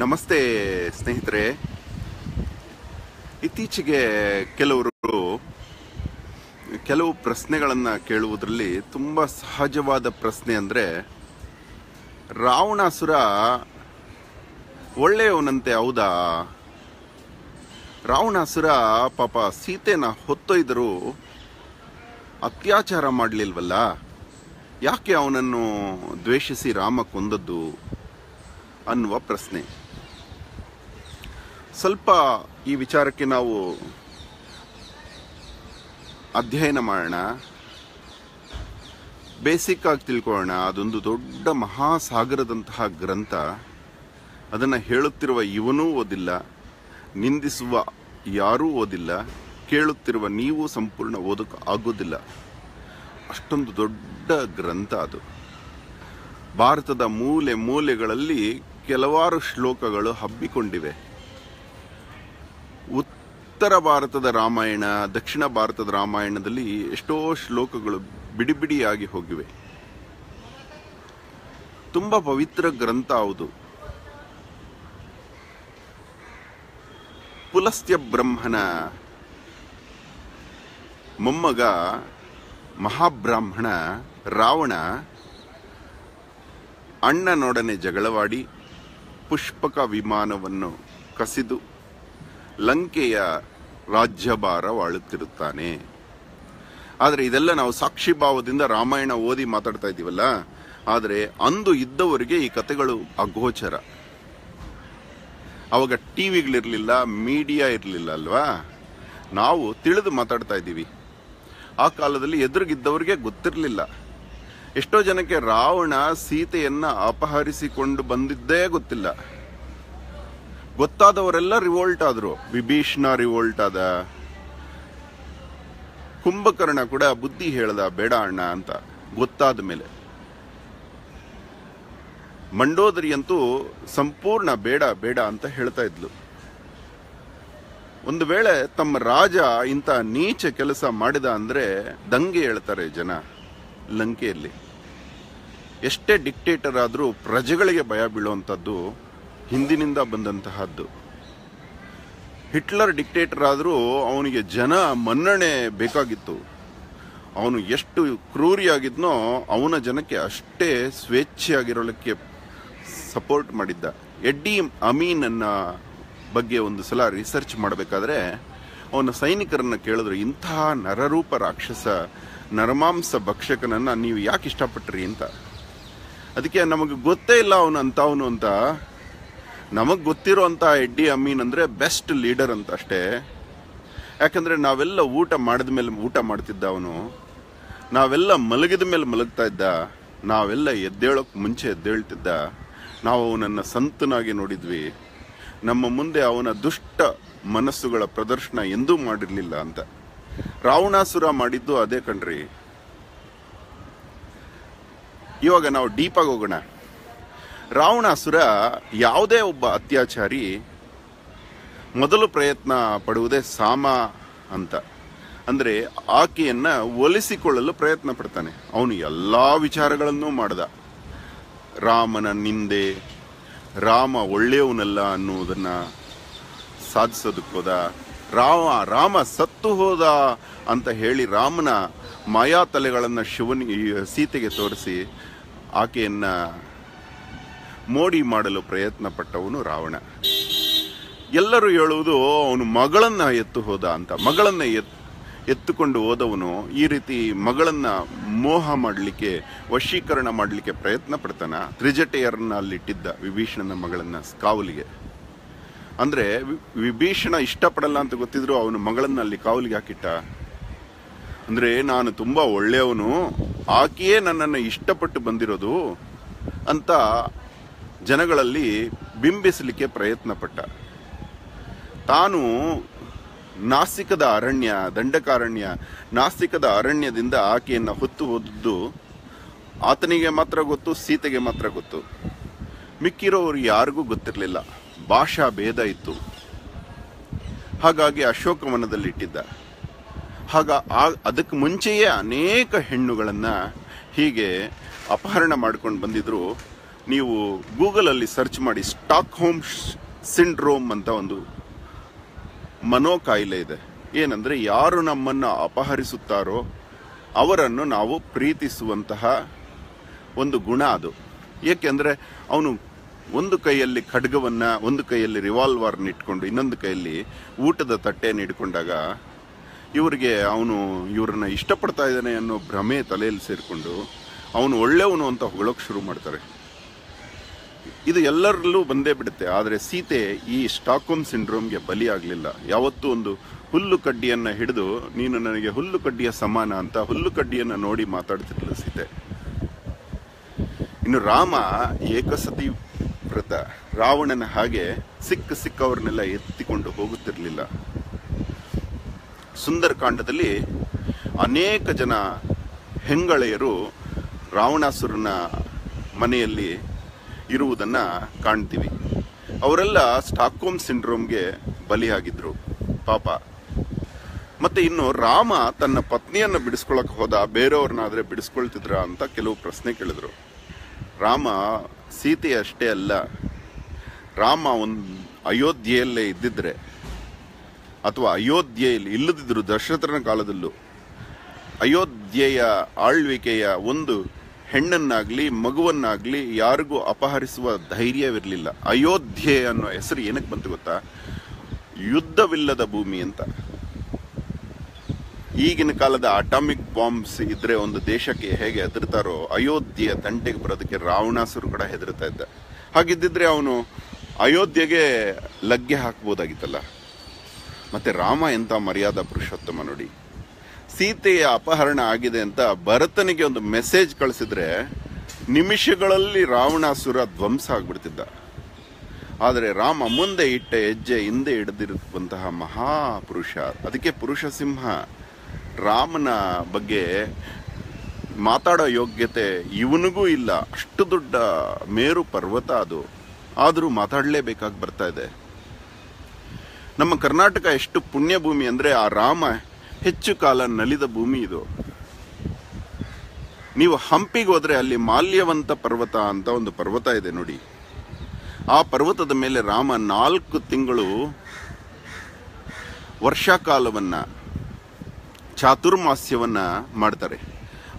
ನಮಸ್ತೆ ಸ್ನೇಹಿತರೆ. ಇತ್ತೀಚೆಗೆ ಕೆಲವರು ಕೆಲವು ಪ್ರಶ್ನೆಗಳನ್ನು ಕೇಳುವುದರಲ್ಲಿ ತುಂಬ ಸಹಜವಾದ ಪ್ರಶ್ನೆ ಅಂದರೆ, ರಾವಣಾಸುರ ಒಳ್ಳೆಯವನಂತೆ ಹೌದಾ? ರಾವಣಾಸುರ ಪಾಪ ಸೀತೆನ ಹೊತ್ತೊಯ್ದರೂ ಅತ್ಯಾಚಾರ ಮಾಡಲಿಲ್ವಲ್ಲ? ಯಾಕೆ ಅವನನ್ನು ದ್ವೇಷಿಸಿ ರಾಮ ಕೊಂದದ್ದು ಅನ್ನುವ ಪ್ರಶ್ನೆ. ಸ್ವಲ್ಪ ಈ ವಿಚಾರಕ್ಕೆ ನಾವು ಅಧ್ಯಯನ ಮಾಡೋಣ. ಬೇಸಿಕ್ ಆಗಿ ತಿಳ್ಕೊಳ್ಳೋಣ. ಅದೊಂದು ದೊಡ್ಡ ಮಹಾಸಾಗರದಂತಹ ಗ್ರಂಥ. ಅದನ್ನು ಹೇಳುತ್ತಿರುವ ಇವನೂ ಓದಿಲ್ಲ. ನಿಂದಿಸುವ ಯಾರೂ ಓದಿಲ್ಲ. ಕೇಳುತ್ತಿರುವ ನೀವು ಸಂಪೂರ್ಣ ಓದಕ್ಕೆ ಆಗೋದಿಲ್ಲ. ಅಷ್ಟೊಂದು ದೊಡ್ಡ ಗ್ರಂಥ ಅದು. ಭಾರತದ ಮೂಲೆ ಮೂಲೆಗಳಲ್ಲಿ ಕೆಲವಾರು ಶ್ಲೋಕಗಳು ಹಬ್ಬಿಕೊಂಡಿವೆ. ಉತ್ತರ ಭಾರತದ ರಾಮಾಯಣ, ದಕ್ಷಿಣ ಭಾರತದ ರಾಮಾಯಣದಲ್ಲಿ ಎಷ್ಟೋ ಶ್ಲೋಕಗಳು ಬಿಡಿ ಬಿಡಿಯಾಗಿ ಹೋಗಿವೆ. ತುಂಬ ಪವಿತ್ರ ಗ್ರಂಥ ಹೌದು. ಪುಲಸ್ತ್ಯ ಬ್ರಹ್ಮನ ಮೊಮ್ಮಗ ಮಹಾಬ್ರಾಹ್ಮಣ ರಾವಣ ಅಣ್ಣನೊಡನೆ ಜಗಳವಾಡಿ ಪುಷ್ಪಕ ವಿಮಾನವನ್ನು ಕಸಿದು ಲಂಕೆಯ ರಾಜ್ಯಭಾರ ಅಳುತ್ತಿರುತ್ತಾನೆ ಆದರೆ ಇದೆಲ್ಲ ನಾವು ಸಾಕ್ಷಿ ಭಾವದಿಂದ ರಾಮಾಯಣ ಓದಿ ಮಾತಾಡ್ತಾ ಇದ್ದೀವಲ್ಲ, ಆದರೆ ಅಂದು ಇದ್ದವರಿಗೆ ಈ ಕಥೆಗಳು ಅಗೋಚರ. ಅವಾಗ ಟಿವಿಗಳಿರಲಿಲ್ಲ, ಮೀಡಿಯಾ ಇರಲಿಲ್ಲ ಅಲ್ವಾ? ನಾವು ತಿಳಿದು ಮಾತಾಡ್ತಾ ಇದ್ದೀವಿ. ಆ ಕಾಲದಲ್ಲಿ ಎದುರಿಗಿದ್ದವರಿಗೆ ಗೊತ್ತಿರಲಿಲ್ಲ. ಎಷ್ಟೋ ಜನಕ್ಕೆ ರಾವಣ ಸೀತೆಯನ್ನು ಅಪಹರಿಸಿಕೊಂಡು ಬಂದಿದ್ದೇ ಗೊತ್ತಿಲ್ಲ. ಗೊತ್ತಾದವರೆಲ್ಲ ರಿವೋಲ್ಟ್ ಆದ್ರು. ವಿಭೀಷಣ ರಿವೋಲ್ಟ್ ಆದ. ಕುಂಭಕರ್ಣ ಕೂಡ ಬುದ್ಧಿ ಹೇಳ್ದ, ಬೇಡ ಅಣ್ಣ ಅಂತ ಗೊತ್ತಾದ ಮೇಲೆ. ಮಂಡೋದರಿ ಅಂತೂ ಸಂಪೂರ್ಣ ಬೇಡ ಬೇಡ ಅಂತ ಹೇಳ್ತಾ ಇದ್ಲು. ಒಂದು ವೇಳೆ ತಮ್ಮ ರಾಜ ಇಂಥ ನೀಚ ಕೆಲಸ ಮಾಡಿದ ಅಂದ್ರೆ ದಂಗೆ ಹೇಳ್ತಾರೆ ಜನ ಲಂಕೆಯಲ್ಲಿ. ಎಷ್ಟೇ ಡಿಕ್ಟೇಟರ್ ಆದರೂ ಪ್ರಜೆಗಳಿಗೆ ಭಯ ಬೀಳುವಂಥದ್ದು ಹಿಂದಿನಿಂದ ಬಂದಂತಹದ್ದು. ಹಿಟ್ಲರ್ ಡಿಕ್ಟೇಟರ್ ಆದರೂ ಅವನಿಗೆ ಜನ ಮನ್ನಣೆ ಬೇಕಾಗಿತ್ತು. ಅವನು ಎಷ್ಟು ಕ್ರೂರಿಯಾಗಿದ್ನೋ ಅವನ ಜನಕ್ಕೆ ಅಷ್ಟೇ ಸ್ವೇಚ್ಛೆಯಾಗಿರೋಕ್ಕೆ ಸಪೋರ್ಟ್ ಮಾಡಿದ್ದ. ಎಡ್ಡಿ ಅಮೀನನ್ನ ಬಗ್ಗೆ ಒಂದು ಸಲ ರಿಸರ್ಚ್ ಮಾಡಬೇಕಾದ್ರೆ, ಅವನ ಸೈನಿಕರನ್ನು ಕೇಳಿದ್ರು ಇಂತಹ ನರರೂಪ ರಾಕ್ಷಸ, ನರಮಾಂಸ ಭಕ್ಷಕನನ್ನ ನೀವು ಯಾಕೆ ಇಷ್ಟಪಟ್ರಿ ಅಂತ. ಅದಕ್ಕೆ ನಮಗೆ ಗೊತ್ತೇ ಇಲ್ಲ ಅವನು ಅಂತವನು ಅಂತ ನಮಗೆ ಗೊತ್ತಿರೋ ಅಂತ ಎಡ್ಡಿ ಅಮೀನ್ ಅಂದರೆ ಬೆಸ್ಟ್ ಲೀಡರ್ ಅಂತ ಅಷ್ಟೇ. ಯಾಕಂದರೆ ನಾವೆಲ್ಲ ಊಟ ಮಾಡಿದ ಮೇಲೆ ಊಟ ಮಾಡ್ತಿದ್ದ ಅವನು. ನಾವೆಲ್ಲ ಮಲಗಿದ ಮೇಲೆ ಮಲಗ್ತಾ ಇದ್ದ. ನಾವೆಲ್ಲ ಎದ್ದೇಳೋಕ್ ಮುಂಚೆ ಎದ್ದೇಳ್ತಿದ್ದ. ನಾವು ಅವನನ್ನು ಸಂತನಾಗಿ ನೋಡಿದ್ವಿ. ನಮ್ಮ ಮುಂದೆ ಅವನ ದುಷ್ಟ ಮನಸ್ಸುಗಳ ಪ್ರದರ್ಶನ ಎಂದೂ ಮಾಡಿರಲಿಲ್ಲ ಅಂತ. ರಾವಣಾಸುರ ಮಾಡಿದ್ದು ಅದೇ ಕಣ್ರಿ. ಇವಾಗ ನಾವು ಡೀಪಾಗಿ ಹೋಗೋಣ. ರಾವಣಾಸುರ ಯಾವುದೇ ಒಬ್ಬ ಅತ್ಯಾಚಾರಿ ಮೊದಲು ಪ್ರಯತ್ನ ಪಡುವುದೇ ಸಾಮ ಅಂತ. ಅಂದರೆ ಆಕೆಯನ್ನು ಒಲಿಸಿಕೊಳ್ಳಲು ಪ್ರಯತ್ನ ಪಡ್ತಾನೆ. ಅವನು ಎಲ್ಲ ವಿಚಾರಗಳನ್ನು ಮಾಡ್ದ. ರಾಮನ ನಿಂದೆ, ರಾಮ ಒಳ್ಳೆಯವನಲ್ಲ ಅನ್ನುವುದನ್ನು ಸಾಧಿಸೋದಕ್ಕೋದ ರಾಮ ರಾಮ ಸತ್ತು ಹೋದ ಅಂತ ಹೇಳಿ ರಾಮನ ಮಾಯಾ ತಲೆಗಳನ್ನು ಶಿವನಿಗೆ, ಸೀತೆಗೆ ತೋರಿಸಿ ಆಕೆಯನ್ನ ಮೋಡಿ ಮಾಡಲು ಪ್ರಯತ್ನ ಪಟ್ಟವನು ರಾವಣ. ಎಲ್ಲರೂ ಹೇಳುವುದು, ಅವನು ಮಗಳನ್ನ ಎತ್ತು ಹೋದ ಅಂತ. ಮಗಳನ್ನ ಎತ್, ಎತ್ತುಕೊಂಡು ಹೋದವನು ಈ ರೀತಿ ಮಗಳನ್ನ ಮೋಹ ಮಾಡಲಿಕ್ಕೆ, ವಶೀಕರಣ ಮಾಡಲಿಕ್ಕೆ ಪ್ರಯತ್ನ ಪಡ್ತಾನ ತ್ರಿಜಟೆಯರನ್ನ ಅಲ್ಲಿಟ್ಟಿದ್ದ ವಿಭೀಷಣನ ಮಗಳನ್ನ ಕಾವಲಿಗೆ. ಅಂದ್ರೆ ವಿಭೀಷಣ ಇಷ್ಟಪಡಲ್ಲ ಅಂತ ಗೊತ್ತಿದ್ರು ಅವನು ಮಗಳನ್ನ ಅಲ್ಲಿ ಕಾವಲಿಗೆ ಹಾಕಿಟ್ಟ. ಅಂದ್ರೆ, ನಾನು ತುಂಬಾ ಒಳ್ಳೆಯವನು, ಆಕೆಯೇ ನನ್ನನ್ನು ಇಷ್ಟಪಟ್ಟು ಬಂದಿರೋದು ಅಂತ ಜನಗಳಲ್ಲಿ ಬಿಂಬಿಸಲಿಕ್ಕೆ ಪ್ರಯತ್ನಪಟ್ಟ. ತಾನು ನಾಸ್ತಿಕದ ಅರಣ್ಯ, ದಂಡಕಾರಣ್ಯ ನಾಸ್ತಿಕದ ಅರಣ್ಯದಿಂದ ಆಕೆಯನ್ನು ಹೊತ್ತು ಹೋದದ್ದು ಆತನಿಗೆ ಮಾತ್ರ ಗೊತ್ತು, ಸೀತೆಗೆ ಮಾತ್ರ ಗೊತ್ತು. ಮಿಕ್ಕಿರೋರು ಯಾರಿಗೂ ಗೊತ್ತಿರಲಿಲ್ಲ. ಭಾಷಾ ಭೇದ ಇತ್ತು. ಹಾಗಾಗಿ ಅಶೋಕವನದಲ್ಲಿ ಇಟ್ಟಿದ್ದ ಹಾಗ ಅದಕ್ಕೆ ಮುಂಚೆಯೇ ಅನೇಕ ಹೆಣ್ಣುಗಳನ್ನು ಹೀಗೆ ಅಪಹರಣ ಮಾಡ್ಕೊಂಡು ಬಂದಿದ್ರು. ನೀವು ಗೂಗಲಲ್ಲಿ ಸರ್ಚ್ ಮಾಡಿ ಸ್ಟಾಕ್ ಹೋಮ್ ಸಿಂಡ್ರೋಮ್ ಅಂತ ಒಂದು ಮನೋಕಾಯಿಲೆ ಇದೆ. ಏನಂದ್ರೆ ಯಾರು ನಮ್ಮನ್ನ ಅಪಹರಿಸುತ್ತಾರೋ ಅವರನ್ನು ನಾವು ಪ್ರೀತಿಸುವಂತಹ ಒಂದು ಗುಣ ಅದು. ಏಕೆಂದರೆ ಅವನು ಒಂದು ಕೈಯಲ್ಲಿ ಖಡ್ಗವನ್ನ, ಒಂದು ಕೈಯಲ್ಲಿ ರಿವಾಲ್ವರ್ನ ಇಟ್ಕೊಂಡು ಇನ್ನೊಂದು ಕೈಯಲ್ಲಿ ಊಟದ ತಟ್ಟೆಯನ್ನು ಇಟ್ಕೊಂಡಾಗ ಇವರಿಗೆ ಅವನು ಇವ್ರನ್ನ ಇಷ್ಟಪಡ್ತಾ ಇದ್ದಾನೆ ಅನ್ನೋ ಭ್ರಮೆ ತಲೆಯಲ್ಲಿ ಸೇರಿಕೊಂಡು ಅವನು ಒಳ್ಳೆಯವನು ಅಂತ ಹೊಗಳೋಕೆ ಶುರು ಮಾಡ್ತಾರೆ. ಇದು ಎಲ್ಲರಲ್ಲೂ ಬಂದೇ ಬಿಡುತ್ತೆ. ಆದರೆ ಸೀತೆ ಈ ಸ್ಟಾಕ್ಹೋಮ್ ಸಿಂಡ್ರೋಮ್ಗೆ ಬಲಿಯಾಗಲಿಲ್ಲ. ಯಾವತ್ತೂ ಒಂದು ಹುಲ್ಲು ಕಡ್ಡಿಯನ್ನು ಹಿಡಿದು, ನೀನು ನನಗೆ ಹುಲ್ಲು ಕಡ್ಡಿಯ ಸಮಾನ ಅಂತ ಹುಲ್ಲು ಕಡ್ಡಿಯನ್ನು ನೋಡಿ ಮಾತಾಡ್ತಿರ್ಲಿಲ್ಲ ಸೀತೆ. ಇನ್ನು ರಾಮ ಏಕಸತಿ ವ್ರತ. ರಾವಣನ ಹಾಗೆ ಸಿಕ್ಕ ಸಿಕ್ಕವ್ರನ್ನೆಲ್ಲ ಎತ್ತಿಕೊಂಡು ಹೋಗುತ್ತಿರಲಿಲ್ಲ. ಸುಂದರಕಾಂಡದಲ್ಲಿ ಅನೇಕ ಜನ ಹೆಂಗಳೆಯರು ರಾವಣಾಸುರನ ಮನೆಯಲ್ಲಿ ಇರುವುದನ್ನ ಕಾಣ್ತೀವಿ. ಅವರೆಲ್ಲ ಸ್ಟಾಕ್ಹೋಮ್ ಸಿಂಡ್ರೋಮ್ಗೆ ಬಲಿಯಾಗಿದ್ರು, ಪಾಪ. ಮತ್ತೆ ಇನ್ನು ರಾಮ ತನ್ನ ಪತ್ನಿಯನ್ನ ಬಿಡಿಸ್ಕೊಳಕ್ ಹೋದ, ಬೇರೆಯವ್ರನ್ನಾದರೆ ಬಿಡಿಸ್ಕೊಳ್ತಿದ್ರ ಅಂತ ಕೆಲವು ಪ್ರಶ್ನೆ ಕೇಳಿದ್ರು. ರಾಮ ಸೀತೆ ಅಷ್ಟೇ ಅಲ್ಲ, ರಾಮ ಒಂದು ಅಯೋಧ್ಯೆಯಲ್ಲೇ ಇದ್ದಿದ್ರೆ, ಅಥವಾ ಅಯೋಧ್ಯೆಯಲ್ಲಿ ಇಲ್ಲದಿದ್ದರು ದಶರಥನ ಕಾಲದಲ್ಲೂ, ಅಯೋಧ್ಯೆಯ ಆಳ್ವಿಕೆಯ ಒಂದು ಹೆಣ್ಣನ್ನಾಗ್ಲಿ, ಮಗುವನ್ನಾಗ್ಲಿ ಯಾರಿಗೂ ಅಪಹರಿಸುವ ಧೈರ್ಯವಿರಲಿಲ್ಲ. ಅಯೋಧ್ಯೆ ಅನ್ನೋ ಹೆಸರು ಏನಕ್ಕೆ ಬಂತು ಗೊತ್ತಾ? ಯುದ್ಧವಿಲ್ಲದ ಭೂಮಿ ಅಂತ. ಈಗಿನ ಕಾಲದ ಅಟಾಮಿಕ್ ಬಾಂಬ್ಸ್ ಇದ್ರೆ ಒಂದು ದೇಶಕ್ಕೆ ಹೇಗೆ ಹೆದರ್ತಾರೋ, ಅಯೋಧ್ಯೆಯ ತಂಟೆಗೆ ಬರೋದಕ್ಕೆ ರಾವಣಾಸುರು ಕೂಡ ಹೆದರ್ತಾ ಇದ್ದ. ಹಾಗಿದ್ದಿದ್ರೆ ಅವನು ಅಯೋಧ್ಯೆಗೆ ಲಗ್ಗೆ ಹಾಕ್ಬೋದಾಗಿತ್ತಲ್ಲ. ಮತ್ತೆ ರಾಮ ಎಂಥ ಮರ್ಯಾದಾ ಪುರುಷೋತ್ತಮ ನೋಡಿ. ಸೀತೆಯ ಅಪಹರಣ ಆಗಿದೆ ಅಂತ ಭರತನಿಗೆ ಒಂದು ಮೆಸೇಜ್ ಕಳಿಸಿದ್ರೆ ನಿಮಿಷಗಳಲ್ಲಿ ರಾವಣಾಸುರ ಧ್ವಂಸ ಆಗ್ಬಿಡ್ತಿದ್ದ. ಆದರೆ ರಾಮ ಮುಂದೆ ಇಟ್ಟ ಹೆಜ್ಜೆ ಹಿಂದೆ ಹಿಡಿದಿರುವಂತಹ ಮಹಾಪುರುಷ, ಅದಕ್ಕೆ ಪುರುಷ ಸಿಂಹ, ರಾಮನ ಬಗ್ಗೆ ಮಾತಾಡೋ ಯೋಗ್ಯತೆ ಇವನಿಗೂ ಇಲ್ಲ. ಅಷ್ಟು ದೊಡ್ಡ ಮೇರು ಪರ್ವತ ಅದು. ಆದರೂ ಮಾತಾಡಲೇಬೇಕಾಗಿ ಬರ್ತಾ ಇದೆ. ನಮ್ಮ ಕರ್ನಾಟಕ ಎಷ್ಟು ಪುಣ್ಯಭೂಮಿ ಅಂದರೆ ಅಂದ್ರೆ ಆ ರಾಮ ಹೆಚ್ಚು ಕಾಲ ನಲಿದ ಭೂಮಿ ಇದು. ನೀವು ಹಂಪಿಗೆ ಹೋದ್ರೆ ಅಲ್ಲಿ ಮಾಲ್ಯವಂತ ಪರ್ವತ ಅಂತ ಒಂದು ಪರ್ವತ ಇದೆ ನೋಡಿ. ಆ ಪರ್ವತದ ಮೇಲೆ ರಾಮ ನಾಲ್ಕು ತಿಂಗಳು ವರ್ಷಾಕಾಲವನ್ನ, ಚಾತುರ್ಮಾಸ್ಯವನ್ನ ಮಾಡ್ತಾರೆ.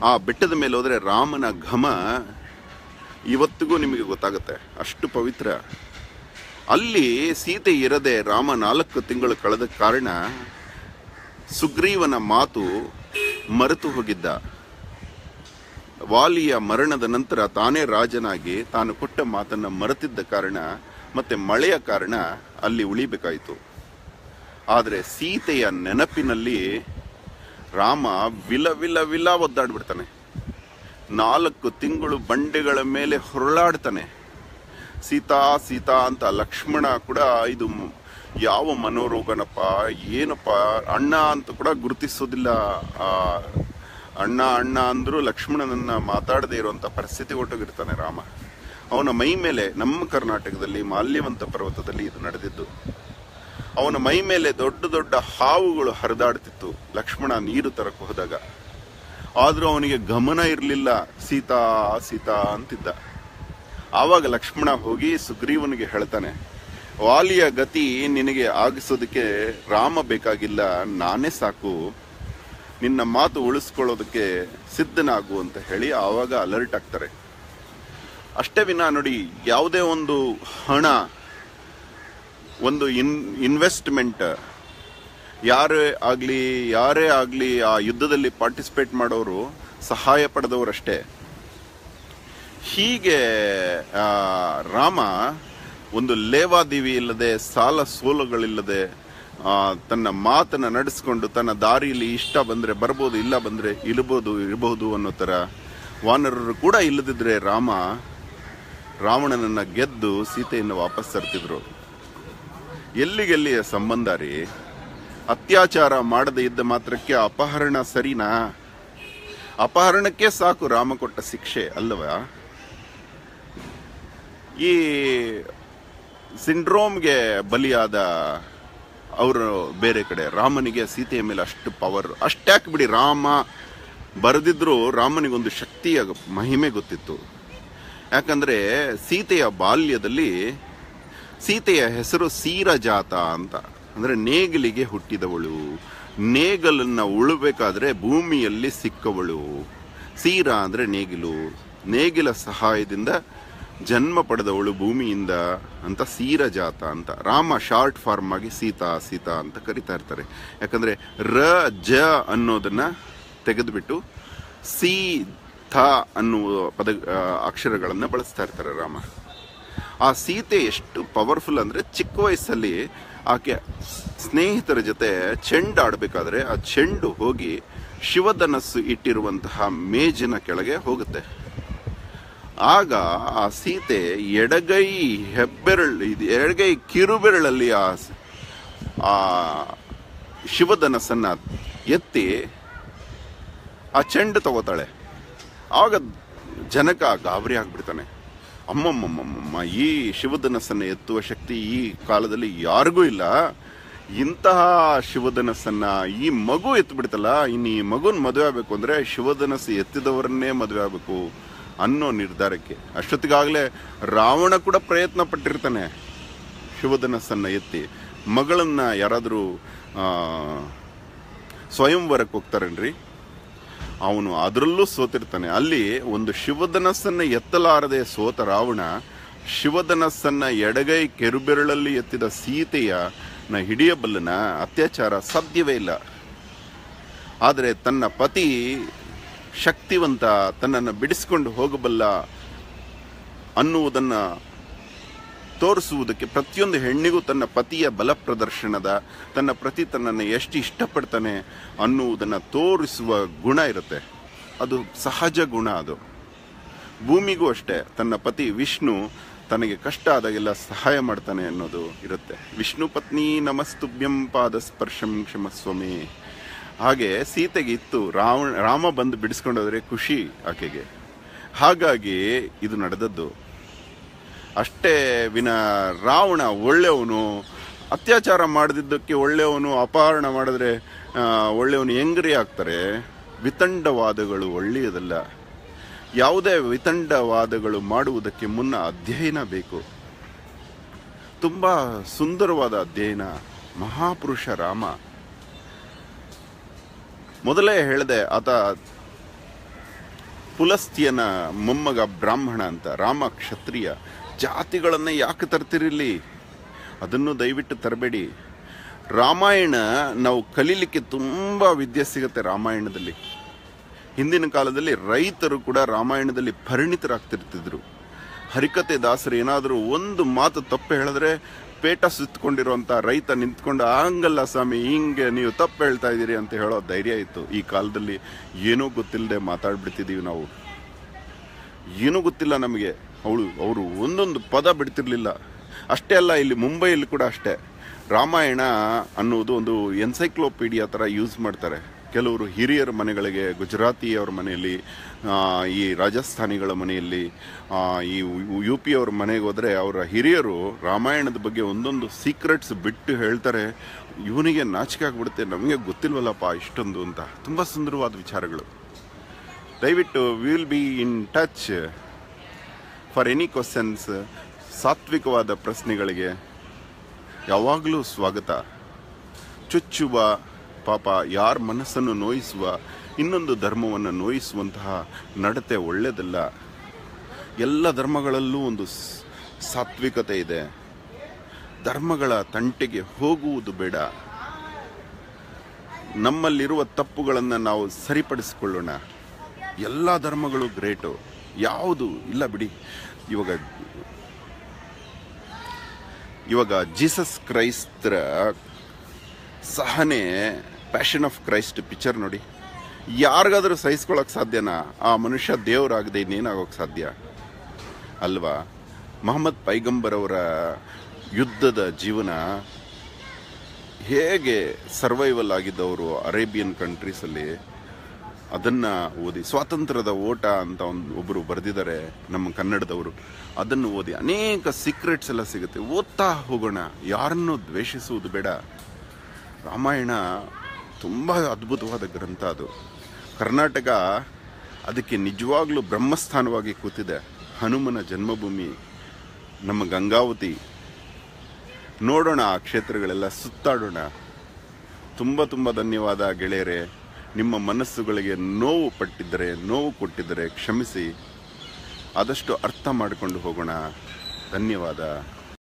ಆ ಬೆಟ್ಟದ ಮೇಲೆ ಹೋದ್ರೆ ರಾಮನ ಘಮ ಇವತ್ತಿಗೂ ನಿಮಗೆ ಗೊತ್ತಾಗುತ್ತೆ. ಅಷ್ಟು ಪವಿತ್ರ. ಅಲ್ಲಿ ಸೀತೆ ಇರದೆ ರಾಮ ನಾಲ್ಕು ತಿಂಗಳು ಕಳೆದ ಕಾರಣ ಸುಗ್ರೀವನ ಮಾತು ಮರೆತು ಹೋಗಿದ್ದ. ವಾಲಿಯ ಮರಣದ ನಂತರ ತಾನೇ ರಾಜನಾಗಿ ತಾನು ಕೊಟ್ಟ ಮಾತನ್ನು ಮರೆತಿದ್ದ ಕಾರಣ ಮತ್ತೆ ಮಳೆಯ ಕಾರಣ ಅಲ್ಲಿ ಉಳಿಬೇಕಾಯಿತು. ಆದರೆ ಸೀತೆಯ ನೆನಪಿನಲ್ಲಿ ರಾಮ ವಿಲ ವಿಲ ವಿಲ ಒದ್ದಾಡ್ಬಿಡ್ತಾನೆ. ನಾಲ್ಕು ತಿಂಗಳು ಬಂಡೆಗಳ ಮೇಲೆ ಹೊರಳಾಡ್ತಾನೆ. ಸೀತಾ ಸೀತಾ ಅಂತ ಲಕ್ಷ್ಮಣ ಕೂಡ ಇದು ಯಾವ ಮನೋರೋಗನಪ್ಪ, ಏನಪ್ಪ? ಅಣ್ಣ ಅಂತ ಕೂಡ ಗುರುತಿಸೋದಿಲ್ಲ. ಅಣ್ಣ ಅಣ್ಣ ಅಂದ್ರು ಲಕ್ಷ್ಮಣನನ್ನ ಮಾತಾಡದೇ ಇರುವಂತ ಪರಿಸ್ಥಿತಿ ಒಟ್ಟೋಗಿರ್ತಾನೆ ರಾಮ. ಅವನ ಮೈ ಮೇಲೆ ನಮ್ಮ ಕರ್ನಾಟಕದಲ್ಲಿ, ಮಾಲ್ಯವಂತ ಪರ್ವತದಲ್ಲಿ ಇದು ನಡೆದಿದ್ದು. ಅವನ ಮೈ ಮೇಲೆ ದೊಡ್ಡ ದೊಡ್ಡ ಹಾವುಗಳು ಹರಿದಾಡ್ತಿತ್ತು ಲಕ್ಷ್ಮಣ ನೀರು ತರಕ್ಕೆ ಹೋದಾಗ. ಆದರೂ ಅವನಿಗೆ ಗಮನ ಇರಲಿಲ್ಲ, ಸೀತಾ ಸೀತಾ ಅಂತಿದ್ದ. ಆವಾಗ ಲಕ್ಷ್ಮಣ ಹೋಗಿ ಸುಗ್ರೀವನಿಗೆ ಹೇಳ್ತಾನೆ ವಾಲಿಯ ಗತಿ ನಿನಗೆ ಆಗಿಸೋದಕ್ಕೆ ರಾಮ ಬೇಕಾಗಿಲ್ಲ, ನಾನೇ ಸಾಕು. ನಿನ್ನ ಮಾತು ಉಳಿಸ್ಕೊಳ್ಳೋದಕ್ಕೆ ಸಿದ್ಧನಾಗು ಅಂತ ಹೇಳಿ ಆವಾಗ ಅಲರ್ಟ್ ಆಗ್ತಾರೆ. ಅಷ್ಟೇ ವಿನ, ನೋಡಿ, ಯಾವುದೇ ಒಂದು ಹಣ, ಒಂದು ಇನ್ ಇನ್ವೆಸ್ಟ್ಮೆಂಟ್ ಯಾರೇ ಆಗಲಿ ಯಾರೇ ಆಗಲಿ ಆ ಯುದ್ಧದಲ್ಲಿ ಪಾರ್ಟಿಸಿಪೇಟ್ ಮಾಡೋರು ಸಹಾಯ ಪಡೆದವರಷ್ಟೇ. ಹೀಗೆ ರಾಮ ಒಂದು ಲೇವಾದೇವಿ ಇಲ್ಲದೆ, ಸಾಲ ಸೋಲುಗಳಿಲ್ಲದೆ ತನ್ನ ಮಾತನ್ನು ನಡೆಸ್ಕೊಂಡು ತನ್ನ ದಾರಿಯಲ್ಲಿ ಇಷ್ಟ ಬಂದರೆ ಬರ್ಬೋದು, ಇಲ್ಲ ಬಂದರೆ ಇಲ್ಬೋದು, ಇರಬಹುದು ಅನ್ನೋ ಥರ ವಾನರರು ಕೂಡ ಇಲ್ಲದಿದ್ದರೆ ರಾಮ ರಾವಣನನ್ನು ಗೆದ್ದು ಸೀತೆಯನ್ನು ವಾಪಸ್ ತರ್ತಿದ್ರು. ಎಲ್ಲಿಗೆಲ್ಲಿಯ ಸಂಬಂಧ ರೀ? ಅತ್ಯಾಚಾರ ಮಾಡದೇ ಇದ್ದ ಮಾತ್ರಕ್ಕೆ ಅಪಹರಣ ಸರಿನಾ? ಅಪಹರಣಕ್ಕೆ ಸಾಕು ರಾಮ ಕೊಟ್ಟ ಶಿಕ್ಷೆ ಅಲ್ಲವಾ ಈ ಸಿಂಡ್ರೋಮ್ಗೆ ಬಲಿಯಾದ ಅವರು ಬೇರೆ ಕಡೆ. ರಾಮನಿಗೆ ಸೀತೆಯ ಮೇಲೆ ಅಷ್ಟು ಪವರ್ ಅಷ್ಟ್ಯಾಕೆ ಬಿಡಿ ರಾಮ ಬರೆದಿದ್ರು ರಾಮನಿಗೊಂದು ಶಕ್ತಿಯ ಮಹಿಮೆ ಗೊತ್ತಿತ್ತು. ಯಾಕಂದರೆ ಸೀತೆಯ ಬಾಲ್ಯದಲ್ಲಿ ಸೀತೆಯ ಹೆಸರು ಸೀರಜಾತ ಅಂತ. ಅಂದರೆ ನೇಗಿಲಿಗೆ ಹುಟ್ಟಿದವಳು. ನೇಗಲನ್ನು ಉಳಬೇಕಾದ್ರೆ ಭೂಮಿಯಲ್ಲಿ ಸಿಕ್ಕವಳು. ಸೀರ ಅಂದರೆ ನೇಗಿಲು. ನೇಗಿಲ ಸಹಾಯದಿಂದ ಜನ್ಮ ಪಡೆದವಳು ಭೂಮಿಯಿಂದ ಅಂತ ಸೀರಜಾತ ಅಂತ. ರಾಮ ಶಾರ್ಟ್ ಫಾರ್ಮ್ ಆಗಿ ಸೀತಾ ಸೀತಾ ಅಂತ ಕರಿತಾ ಇರ್ತಾರೆ. ಯಾಕಂದ್ರೆ ರ, ಜ ಅನ್ನೋದನ್ನ ತೆಗೆದುಬಿಟ್ಟು ಸಿ, ಥ ಅನ್ನುವ ಪದ ಅಕ್ಷರಗಳನ್ನು ಬಳಸ್ತಾ ಇರ್ತಾರೆ ರಾಮ. ಆ ಸೀತೆ ಎಷ್ಟು ಪವರ್ಫುಲ್ ಅಂದ್ರೆ ಚಿಕ್ಕ ವಯಸ್ಸಲ್ಲಿ ಆಕೆ ಸ್ನೇಹಿತರ ಜೊತೆ ಚೆಂಡು ಆಡಬೇಕಾದ್ರೆ ಆ ಚೆಂಡು ಹೋಗಿ ಶಿವಧನಸ್ಸು ಇಟ್ಟಿರುವಂತಹ ಮೇಜಿನ ಕೆಳಗೆ ಹೋಗುತ್ತೆ. ಆಗ ಆ ಸೀತೆ ಎಡಗೈ ಹೆಬ್ಬೆರಳು, ಇದು ಎಡಗೈ ಕಿರುಬೆರಳಲ್ಲಿ ಆ ಆ ಶಿವಧನಸ್ಸನ್ನ ಎತ್ತಿ ಆ ಚೆಂಡು ತಗೋತಾಳೆ. ಆಗ ಜನಕ ಗಾಬರಿ ಆಗ್ಬಿಡ್ತಾನೆ. ಅಮ್ಮಮ್ಮಮ್ಮಮ್ಮ, ಈ ಶಿವಧನಸ್ಸನ್ನು ಎತ್ತುವ ಶಕ್ತಿ ಈ ಕಾಲದಲ್ಲಿ ಯಾರಿಗೂ ಇಲ್ಲ. ಇಂತಹ ಶಿವಧನಸ್ಸನ್ನ ಈ ಮಗು ಎತ್ತು ಬಿಡ್ತಲ್ಲ ಇನ್ನು ಈ ಮಗುನ್ ಮದುವೆ ಆಗಬೇಕು ಅಂದ್ರೆ ಶಿವಧನಸ್ಸು ಎತ್ತಿದವರನ್ನೇ ಮದುವೆ ಆಗಬೇಕು. ಅನ್ನೋ ನಿರ್ಧಾರಕ್ಕೆ. ಅಷ್ಟೊತ್ತಿಗಾಗಲೇ ರಾವಣ ಕೂಡ ಪ್ರಯತ್ನ ಪಟ್ಟಿರ್ತಾನೆ. ಶಿವಧನಸ್ಸನ್ನು ಎತ್ತಿ. ಮಗಳನ್ನ ಯಾರಾದರೂ ಸ್ವಯಂವರಕ್ಕೆ ಹೋಗ್ತಾರೇನ್ರಿ? ಅವನು ಅದರಲ್ಲೂ ಸೋತಿರ್ತಾನೆ. ಅಲ್ಲಿ ಒಂದು ಶಿವಧನಸ್ಸನ್ನು ಎತ್ತಲಾರದೆ ಸೋತ ರಾವಣ ಶಿವಧನಸ್ಸನ್ನು ಎಡಗೈ ಕೆರುಬೆರಳಲ್ಲಿ ಎತ್ತಿದ ಸೀತೆಯ ನ ಹಿಡಿಯಬಲ್ಲನ ಅತ್ಯಾಚಾರ ಸಾಧ್ಯವೇ ಇಲ್ಲ. ಆದರೆ ತನ್ನ ಪತಿ ಶಕ್ತಿವಂತ ತನ್ನನ್ನು ಬಿಡಿಸಿಕೊಂಡು ಹೋಗಬಲ್ಲ ಅನ್ನುವುದನ್ನು ತೋರಿಸುವುದಕ್ಕೆ ಪ್ರತಿಯೊಂದು ಹೆಣ್ಣಿಗೂ ತನ್ನ ಪತಿಯ ಬಲ ಪ್ರದರ್ಶನದ, ತನ್ನ ಪ್ರತಿ ತನ್ನನ್ನು ಎಷ್ಟು ಇಷ್ಟಪಡ್ತಾನೆ ಅನ್ನುವುದನ್ನು ತೋರಿಸುವ ಗುಣ ಇರುತ್ತೆ. ಅದು ಸಹಜ ಗುಣ ಅದು. ಭೂಮಿಗೂ ಅಷ್ಟೇ, ತನ್ನ ಪತಿ ವಿಷ್ಣು ತನಗೆ ಕಷ್ಟ ಆದಾಗೆಲ್ಲ ಸಹಾಯ ಮಾಡ್ತಾನೆ ಅನ್ನೋದು ಇರುತ್ತೆ. ವಿಷ್ಣು ಪತ್ನಿ ನಮಸ್ತುಭ್ಯಂ ಪಾದ ಸ್ಪರ್ಶಂ ಕ್ಷಮಸ್ವಮೇ. ಹಾಗೆ ಸೀತೆಗೆ ಇತ್ತು ರಾವಣ, ರಾಮ ಬಂದು ಬಿಡಿಸ್ಕೊಂಡೋದ್ರೆ ಖುಷಿ ಆಕೆಗೆ. ಹಾಗಾಗಿ ಇದು ನಡೆದದ್ದು. ಅಷ್ಟೇ ವಿನ ರಾವಣ ಒಳ್ಳೆಯವನು, ಅತ್ಯಾಚಾರ ಮಾಡದಿದ್ದಕ್ಕೆ ಒಳ್ಳೆಯವನು, ಅಪಹರಣ ಮಾಡಿದ್ರೆ ಒಳ್ಳೆಯವನು ಹೆಂಗ್ರಿ ಆಗ್ತಾರೆ? ವಿತಂಡವಾದಗಳು ಒಳ್ಳೆಯದಲ್ಲ. ಯಾವುದೇ ವಿತಂಡವಾದಗಳು ಮಾಡುವುದಕ್ಕೆ ಮುನ್ನ ಅಧ್ಯಯನ ಬೇಕು. ತುಂಬ ಸುಂದರವಾದ ಅಧ್ಯಯನ. ಮಹಾಪುರುಷ ರಾಮ. ಮೊದಲೇ ಹೇಳಿದೆ, ಆತ ಪುಲಸ್ತಿಯನ ಮೊಮ್ಮಗ ಬ್ರಾಹ್ಮಣ ಅಂತ, ರಾಮ ಕ್ಷತ್ರಿಯ. ಜಾತಿಗಳನ್ನು ಯಾಕೆ ತರ್ತಿರಲಿ ಅದನ್ನು ದಯವಿಟ್ಟು ತರಬೇಡಿ. ರಾಮಾಯಣ, ನಾವು ಕಲೀಲಿಕ್ಕೆ ತುಂಬ ವಿದ್ಯೆ ಸಿಗುತ್ತೆ ರಾಮಾಯಣದಲ್ಲಿ. ಹಿಂದಿನ ಕಾಲದಲ್ಲಿ ರೈತರು ಕೂಡ ರಾಮಾಯಣದಲ್ಲಿ ಪರಿಣಿತರಾಗ್ತಿರ್ತಿದ್ರು. ಹರಿಕತೆ ದಾಸರು ಏನಾದರೂ ಒಂದು ಮಾತು ತಪ್ಪು ಹೇಳಿದ್ರೆ ಪೇಟ ಸುತ್ತಕೊಂಡಿರುವಂತ ರೈತ ನಿಂತ್ಕೊಂಡು ಹಂಗಲ್ಲ ಸ್ವಾಮಿ, ಹಿಂಗೆ ನೀವು ತಪ್ಪು ಹೇಳ್ತಾ ಇದ್ದೀರಿ ಅಂತ ಹೇಳೋ ಧೈರ್ಯ ಇತ್ತು. ಈ ಕಾಲದಲ್ಲಿ ಏನೂ ಗೊತ್ತಿಲ್ಲದೆ ಮಾತಾಡ್ಬಿಡ್ತಿದ್ದೀವಿ ನಾವು. ಏನೂ ಗೊತ್ತಿಲ್ಲ ನಮಗೆ. ಅವಳು, ಅವರು ಒಂದೊಂದು ಪದ ಬಿಡ್ತಿರ್ಲಿಲ್ಲ. ಅಷ್ಟೇ ಅಲ್ಲ, ಇಲ್ಲಿ ಮುಂಬೈಯಲ್ಲಿ ಕೂಡ ಅಷ್ಟೇ. ರಾಮಾಯಣ ಅನ್ನೋದು ಒಂದು ಎನ್ಸೈಕ್ಲೋಪೀಡಿಯಾ ಥರ ಯೂಸ್ ಮಾಡ್ತಾರೆ. ಕೆಲವರು ಹಿರಿಯರ ಮನೆಗಳಿಗೆ, ಗುಜರಾತಿಯವ್ರ ಮನೆಯಲ್ಲಿ ಈ ರಾಜಸ್ಥಾನಿಗಳ ಮನೆಯಲ್ಲಿ ಈ ಯು ಪಿ ಅವ್ರ ಮನೆಗೆ ಹೋದರೆ ಅವರ ಹಿರಿಯರು ರಾಮಾಯಣದ ಬಗ್ಗೆ ಒಂದೊಂದು ಸೀಕ್ರೆಟ್ಸ್ ಬಿಟ್ಟು ಹೇಳ್ತಾರೆ. ಇವನಿಗೆ ನಾಚಿಕೆ ಆಗಿಬಿಡುತ್ತೆ. ನಮಗೆ ಗೊತ್ತಿಲ್ವಲ್ಲಪ್ಪ ಇಷ್ಟೊಂದು ಅಂತ. ತುಂಬ ಸುಂದರವಾದ ವಿಚಾರಗಳು. ದಯವಿಟ್ಟು will be in touch for any questions ಸಾತ್ವಿಕವಾದ ಪ್ರಶ್ನೆಗಳಿಗೆ ಯಾವಾಗಲೂ ಸ್ವಾಗತ. ಚುಚ್ಚುವ ಪಾಪ ಯಾರ ಮನಸ್ಸನ್ನು ನೋಯಿಸುವ, ಇನ್ನೊಂದು ಧರ್ಮವನ್ನು ನೋಯಿಸುವಂತಹ ನಡತೆ ಒಳ್ಳೆಯದಲ್ಲ ಎಲ್ಲ ಧರ್ಮಗಳಲ್ಲೂ ಒಂದು ಸಾತ್ವಿಕತೆ ಇದೆ. ಧರ್ಮಗಳ ತಂಟೆಗೆ ಹೋಗುವುದು ಬೇಡ. ನಮ್ಮಲ್ಲಿರುವ ತಪ್ಪುಗಳನ್ನು ನಾವು ಸರಿಪಡಿಸಿಕೊಳ್ಳೋಣ. ಎಲ್ಲ ಧರ್ಮಗಳು ಗ್ರೇಟು. ಯಾವುದು ಇಲ್ಲ ಬಿಡಿ. ಇವಾಗ ಇವಾಗ ಜೀಸಸ್ ಕ್ರೈಸ್ತರ ಸಹನೆ ಪ್ಯಾಷನ್ ಆಫ್ ಕ್ರೈಸ್ಟ್ ಪಿಕ್ಚರ್ ನೋಡಿ. ಯಾರಿಗಾದರೂ ಸಹಿಸ್ಕೊಳ್ಳೋಕೆ ಸಾಧ್ಯನಾ? ಆ ಮನುಷ್ಯ ದೇವರಾಗದೆ ಇನ್ನೇನಾಗೋಕ್ಕೆ ಸಾಧ್ಯ? ಅಲ್ವಾ? ಮೊಹಮ್ಮದ್ ಪೈಗಂಬರ್ ಅವರ ಯುದ್ಧದ ಜೀವನ ಹೇಗೆ ಸರ್ವೈವಲ್ ಆಗಿದ್ದವರು ಅರೇಬಿಯನ್ ಕಂಟ್ರೀಸಲ್ಲಿ ಅದನ್ನು ಓದಿ, ಸ್ವಾತಂತ್ರ್ಯದ ಓಟ ಅಂತ ಒಂದು ಒಬ್ಬರು ಬರೆದಿದ್ದಾರೆ ನಮ್ಮ ಕನ್ನಡದವರು. ಅದನ್ನು ಓದಿ ಅನೇಕ ಸೀಕ್ರೆಟ್ಸ್ ಎಲ್ಲ ಸಿಗುತ್ತೆ. ಓದ್ತಾ ಹೋಗೋಣ. ಯಾರನ್ನು ದ್ವೇಷಿಸುವುದು ಬೇಡ. ರಾಮಾಯಣ ತುಂಬ ಅದ್ಭುತವಾದ ಗ್ರಂಥ ಅದು. ಕರ್ನಾಟಕ ಅದಕ್ಕೆ ನಿಜವಾಗ್ಲೂ ಬ್ರಹ್ಮಸ್ಥಾನವಾಗಿ ಕೂತಿದೆ. ಹನುಮನ ಜನ್ಮಭೂಮಿ, ನಮ್ಮ ಗಂಗಾವತಿ. ನೋಡೋಣ ಆ ಕ್ಷೇತ್ರಗಳೆಲ್ಲ, ಸುತ್ತಾಡೋಣ. ತುಂಬ ತುಂಬ ಧನ್ಯವಾದ ಗೆಳೆಯರೆ. ನಿಮ್ಮ ಮನಸ್ಸುಗಳಿಗೆ ನೋವು ಪಟ್ಟಿದ್ದರೆ, ನೋವು ಕೊಟ್ಟಿದ್ದರೆ ಕ್ಷಮಿಸಿ. ಆದಷ್ಟು ಅರ್ಥ ಮಾಡಿಕೊಂಡು ಹೋಗೋಣ. ಧನ್ಯವಾದ.